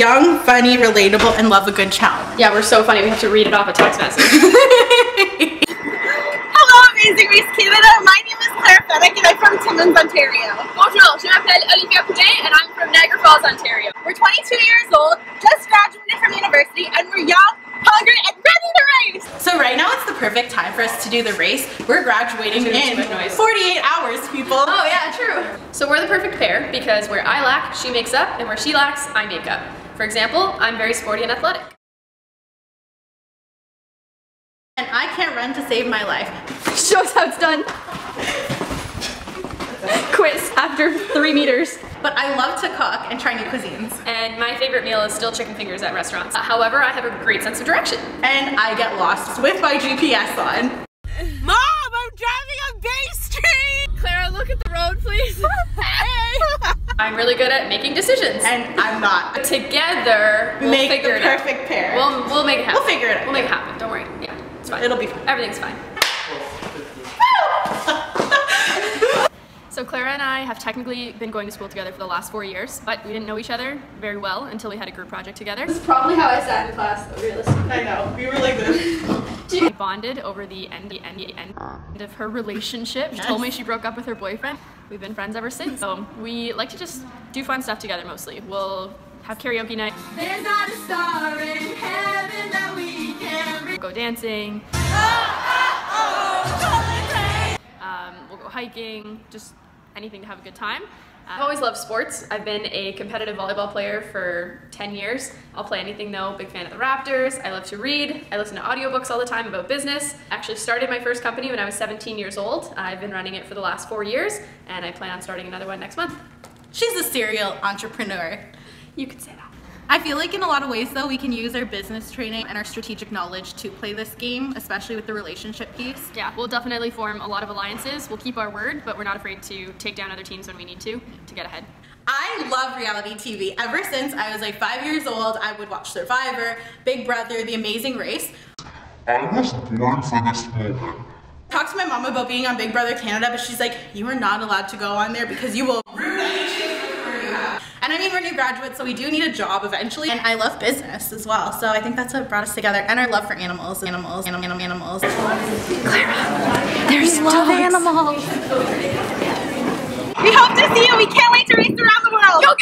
Young, funny, relatable, and love a good challenge. Yeah, we're so funny. We have to read it off a text message. Hello, Amazing Race Canada. My name is Claire Fennuk and I'm from Timmins, Ontario. Bonjour, je m'appelle Olivia Poulin and I'm from Niagara Falls, Ontario. We're 22 years old, just graduated from university, and we're young, hungry, and ready to race. So right now it's the perfect time for us to do the race. We're graduating in 48 hours, people. Oh yeah, true. So we're the perfect pair because where I lack, she makes up, and where she lacks, I make up. For example, I'm very sporty and athletic. And I can't run to save my life. Show us how it's done. Quiz after three meters. But I love to cook and try new cuisines. And my favorite meal is still chicken fingers at restaurants. Uh, however, I have a great sense of direction. And I get lost with my GPS on. Mom, I'm driving on Bay Street. Clara, look at the road, please. hey. I'm really good at making decisions. And I'm not. Together, we'll Make figure the it out. perfect pair. We'll, we'll make it happen. We'll figure it out. We'll make it happen. Don't worry. Yeah, it's fine. It'll be fine. Everything's fine. So Clara and I have technically been going to school together for the last four years, but we didn't know each other very well until we had a group project together. This is Probably how I sat in class, though, realistically. I know. We were like this. We bonded over the end, the end, the end of her relationship. She told me she broke up with her boyfriend. We've been friends ever since. So we like to just do fun stuff together mostly. We'll have karaoke night. There's not a star in heaven that we can reach. We'll go dancing. Um, we'll go hiking, just anything to have a good time. I've always loved sports. I've been a competitive volleyball player for 10 years. I'll play anything though, big fan of the Raptors. I love to read. I listen to audiobooks all the time about business. I Actually started my first company when I was 17 years old. I've been running it for the last four years and I plan on starting another one next month. She's a serial entrepreneur. You could say that. I feel like in a lot of ways though, we can use our business training and our strategic knowledge to play this game, especially with the relationship piece. Yeah, we'll definitely form a lot of alliances. We'll keep our word, but we're not afraid to take down other teams when we need to, to get ahead. I love reality TV. Ever since I was like five years old, I would watch Survivor, Big Brother, The Amazing Race. I was born for this moment. Talked to my mom about being on Big Brother Canada, but she's like, you are not allowed to go on there because you will ruin any chance of career you have. And I mean, we're new graduates, so we do need a job eventually. And I love business as well, so I think that's what brought us together. And our love for animals, animals, anim- anim- animals. Clara, there's love animals. We hope to see you. We can't wait to race around the world. Them!